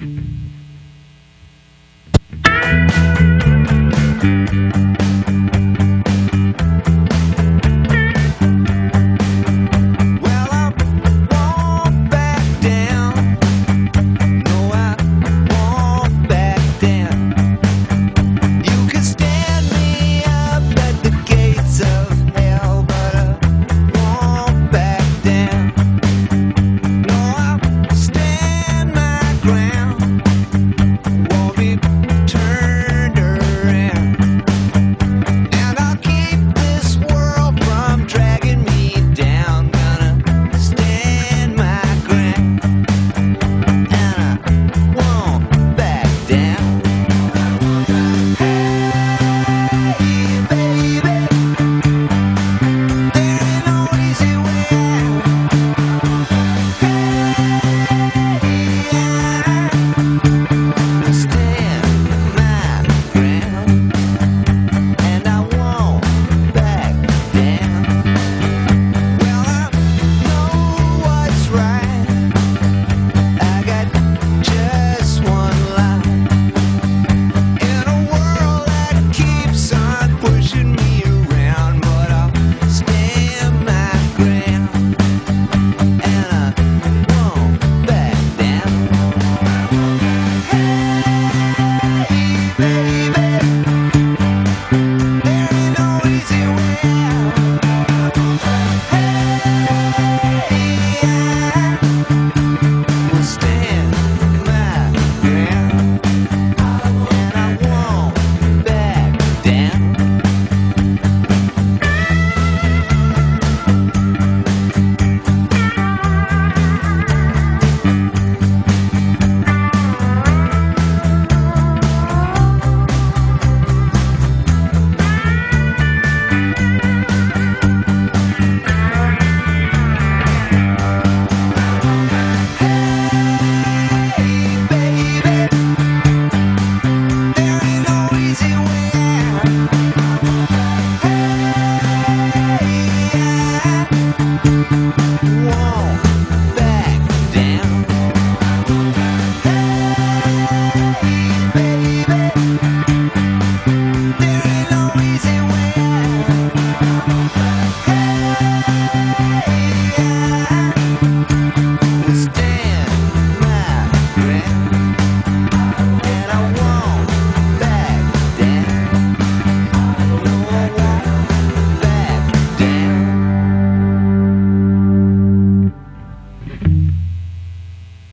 Mm-hmm.